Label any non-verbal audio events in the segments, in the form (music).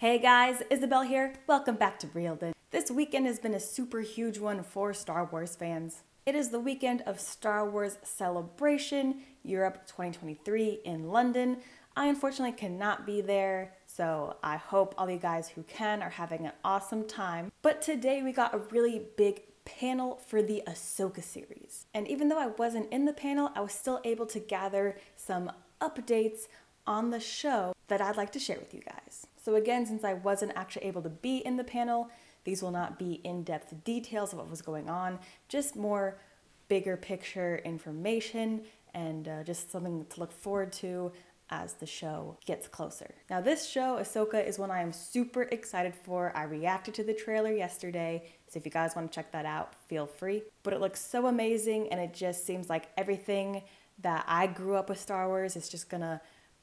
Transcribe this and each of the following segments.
Hey guys, Isabel here. Welcome back to Reeled This weekend has been a super huge one for Star Wars fans. It is the weekend of Star Wars Celebration Europe 2023 in London. I unfortunately cannot be there, so I hope all you guys who can are having an awesome time. But today we got a really big panel for the Ahsoka series. And even though I wasn't in the panel, I was still able to gather some updates on the show that I'd like to share with you guys. So again, since I wasn't actually able to be in the panel, these will not be in-depth details of what was going on, just more bigger picture information and uh, just something to look forward to as the show gets closer. Now, this show, Ahsoka, is one I am super excited for. I reacted to the trailer yesterday, so if you guys want to check that out, feel free. But it looks so amazing, and it just seems like everything that I grew up with Star Wars is just gonna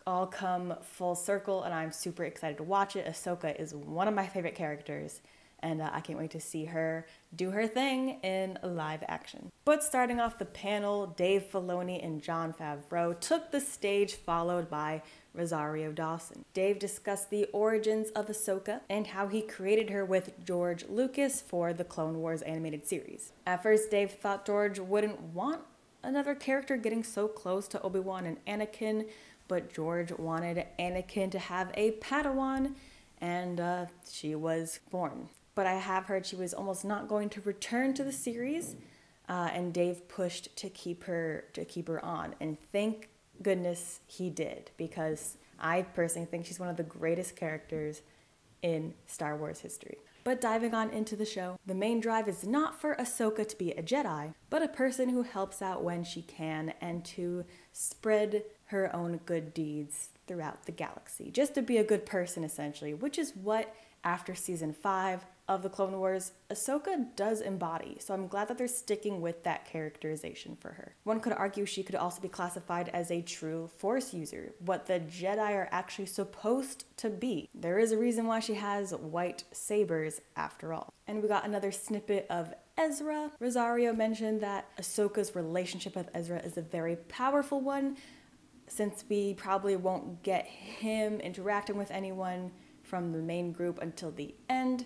all come full circle, and I'm super excited to watch it. Ahsoka is one of my favorite characters, and uh, I can't wait to see her do her thing in live action. But starting off the panel, Dave Filoni and Jon Favreau took the stage, followed by Rosario Dawson. Dave discussed the origins of Ahsoka and how he created her with George Lucas for the Clone Wars animated series. At first, Dave thought George wouldn't want another character getting so close to Obi-Wan and Anakin, but George wanted Anakin to have a Padawan, and uh, she was born. But I have heard she was almost not going to return to the series, uh, and Dave pushed to keep her to keep her on, and thank goodness he did because I personally think she's one of the greatest characters in Star Wars history. But diving on into the show, the main drive is not for Ahsoka to be a Jedi, but a person who helps out when she can and to spread her own good deeds throughout the galaxy. Just to be a good person, essentially, which is what, after season five of the Clone Wars, Ahsoka does embody. So I'm glad that they're sticking with that characterization for her. One could argue she could also be classified as a true Force user, what the Jedi are actually supposed to be. There is a reason why she has white sabers after all. And we got another snippet of Ezra. Rosario mentioned that Ahsoka's relationship with Ezra is a very powerful one, since we probably won't get him interacting with anyone from the main group until the end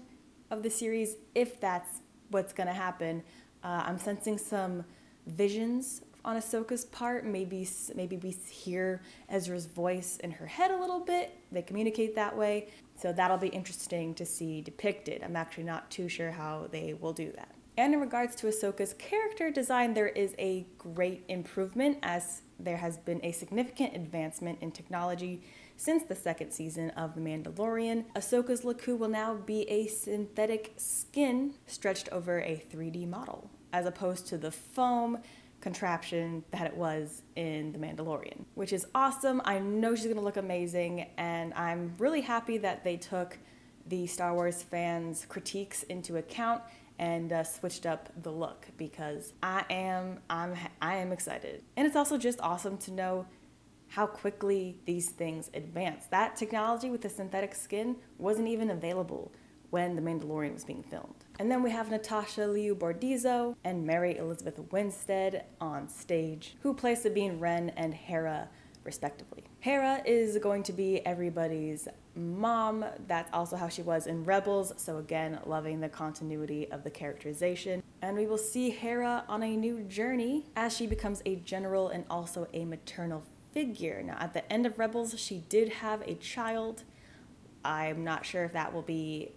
of the series, if that's what's gonna happen, uh, I'm sensing some visions on Ahsoka's part. Maybe maybe we hear Ezra's voice in her head a little bit. They communicate that way, so that'll be interesting to see depicted. I'm actually not too sure how they will do that. And in regards to Ahsoka's character design, there is a great improvement as there has been a significant advancement in technology since the second season of The Mandalorian. Ahsoka's lekku will now be a synthetic skin stretched over a 3D model, as opposed to the foam contraption that it was in The Mandalorian, which is awesome. I know she's gonna look amazing, and I'm really happy that they took the Star Wars fans' critiques into account and uh, switched up the look because I am I'm I am excited. And it's also just awesome to know how quickly these things advance. That technology with the synthetic skin wasn't even available when The Mandalorian was being filmed. And then we have Natasha Liu Bordizzo and Mary Elizabeth Winstead on stage, who play Sabine Wren and Hera respectively. Hera is going to be everybody's mom. That's also how she was in Rebels, so again, loving the continuity of the characterization. And we will see Hera on a new journey as she becomes a general and also a maternal figure. Now, at the end of Rebels, she did have a child. I'm not sure if that will be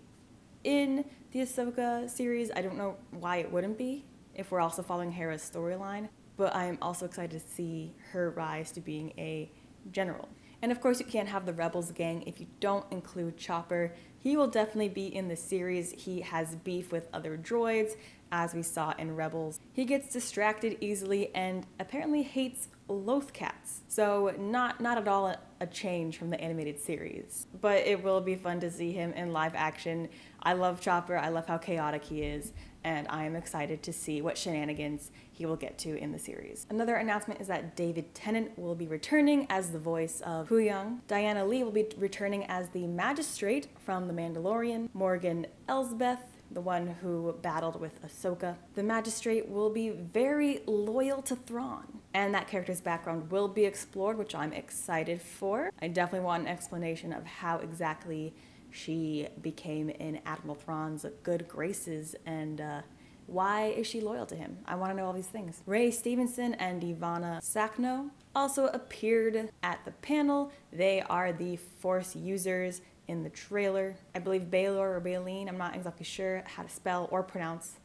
in the Ahsoka series. I don't know why it wouldn't be if we're also following Hera's storyline but I am also excited to see her rise to being a general. And of course, you can't have the Rebels gang if you don't include Chopper. He will definitely be in the series. He has beef with other droids, as we saw in Rebels. He gets distracted easily and apparently hates loth cats. So not not at all a, change from the animated series. But it will be fun to see him in live action. I love Chopper. I love how chaotic he is and I am excited to see what shenanigans he will get to in the series. Another announcement is that David Tennant will be returning as the voice of Huyang. Diana Lee will be returning as the magistrate from The Mandalorian. Morgan Elsbeth the one who battled with Ahsoka. The magistrate will be very loyal to Thrawn, and that character's background will be explored, which I'm excited for. I definitely want an explanation of how exactly she became in Admiral Thrawn's good graces and uh, why is she loyal to him? I want to know all these things. Ray Stevenson and Ivana Sakno also appeared at the panel. They are the Force users in the trailer. I believe Baylor or Baleen, I'm not exactly sure how to spell or pronounce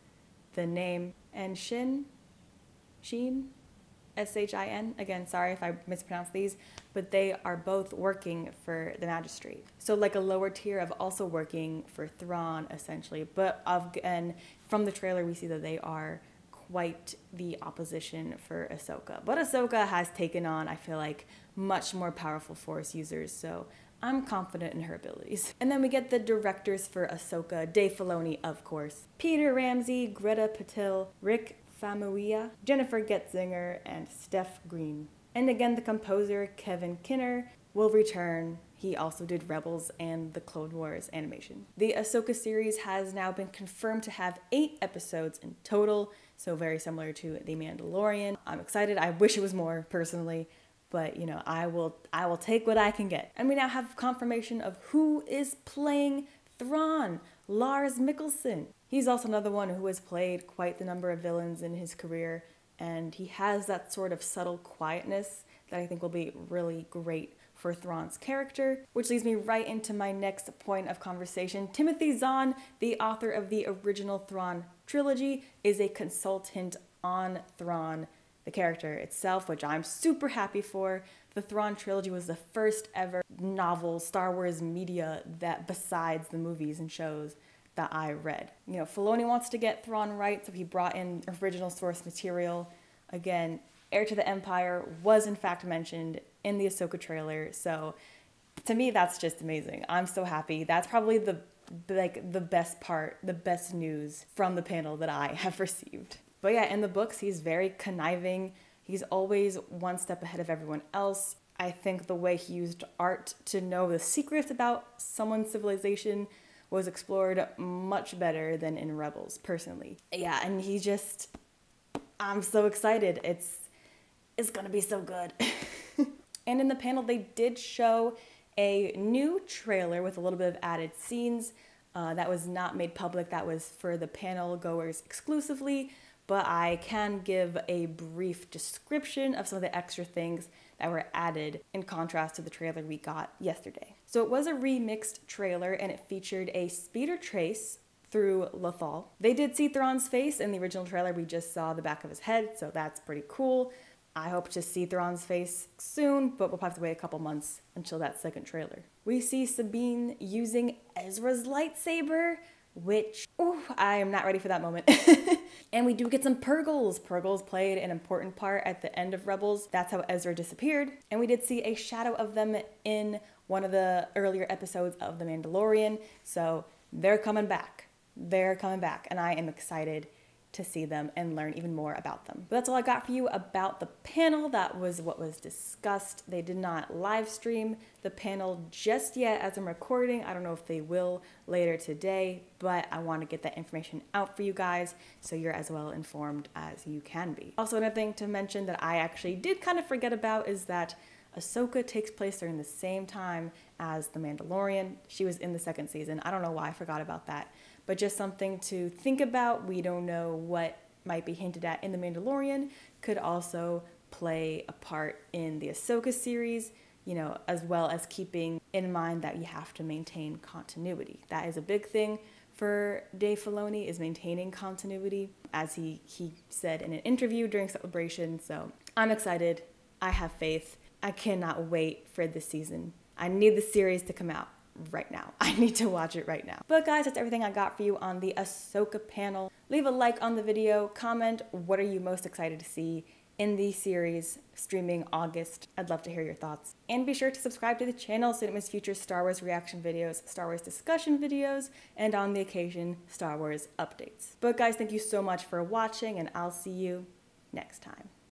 the name. And Shin, Sheen, S H I N. Again, sorry if I mispronounce these, but they are both working for the magistrate. So, like a lower tier of also working for Thrawn, essentially. But and from the trailer, we see that they are quite the opposition for Ahsoka. But Ahsoka has taken on, I feel like, much more powerful Force users. So I'm confident in her abilities. And then we get the directors for Ahsoka, Dave Filoni, of course. Peter Ramsey, Geeta Patel, Rick Famuyiwa, Jennifer Getzinger, and Steph Green. And again, the composer Kevin Kiner will return. He also did Rebels and the Clone Wars animation. The Ahsoka series has now been confirmed to have eight episodes in total, so very similar to The Mandalorian. I'm excited. I wish it was more personally, but you know, I will I will take what I can get. And we now have confirmation of who is playing Thrawn, Lars Mikkelsen. He's also another one who has played quite the number of villains in his career, and he has that sort of subtle quietness that I think will be really great for Thrawn's character, which leads me right into my next point of conversation. Timothy Zahn, the author of the original Thrawn trilogy, is a consultant on Thrawn, the character itself, which I'm super happy for. The Thrawn trilogy was the first ever novel Star Wars media that, besides the movies and shows, that I read. You know, Filoni wants to get Thrawn right, so he brought in original source material. Again, Heir to the Empire was in fact mentioned in the Ahsoka trailer, so to me that's just amazing. I'm so happy. That's probably the like the best part, the best news from the panel that I have (laughs) received. But yeah, in the books he's very conniving. He's always one step ahead of everyone else. I think the way he used art to know the secrets about someone's civilization was explored much better than in Rebels, personally. Yeah, and he just I'm so excited. It's it's gonna be so good. (laughs) and in the panel, they did show a new trailer with a little bit of added scenes. Uh, that was not made public, that was for the panel goers exclusively. But I can give a brief description of some of the extra things that were added in contrast to the trailer we got yesterday. So it was a remixed trailer and it featured a speeder chase through Lothal. They did see Thrawn's face in the original trailer. We just saw the back of his head, so that's pretty cool. I hope to see Thrawn's face soon, but we'll have to wait a couple months until that second trailer. We see Sabine using Ezra's lightsaber, which, ooh, I am not ready for that moment. (laughs) and we do get some Purrgils. Purrgils played an important part at the end of Rebels. That's how Ezra disappeared. And we did see a shadow of them in one of the earlier episodes of The Mandalorian. So they're coming back. They're coming back. And I am excited to see them and learn even more about them. But that's all I got for you about the panel. That was what was discussed. They did not live stream the panel just yet as I'm recording. I don't know if they will later today, but I want to get that information out for you guys so you're as well informed as you can be. Also, another thing to mention that I actually did kind of forget about is that Ahsoka takes place during the same time as The Mandalorian. She was in the second season. I don't know why I forgot about that but just something to think about. We don't know what might be hinted at in The Mandalorian, could also play a part in the Ahsoka series, you know, as well as keeping in mind that you have to maintain continuity. That is a big thing for Dave Filoni is maintaining continuity, as he, he said in an interview during Celebration. So I'm excited. I have faith. I cannot wait for this season. I need the series to come out right now. (laughs) I need to watch it right now. But guys, that's everything I got for you on the Ahsoka panel. Leave a like on the video, comment what are you most excited to see in the series streaming August. I'd love to hear your thoughts. And be sure to subscribe to the channel so you don't miss future Star Wars reaction videos, Star Wars discussion videos, and on the occasion, Star Wars updates. But guys, thank you so much for watching and I'll see you next time.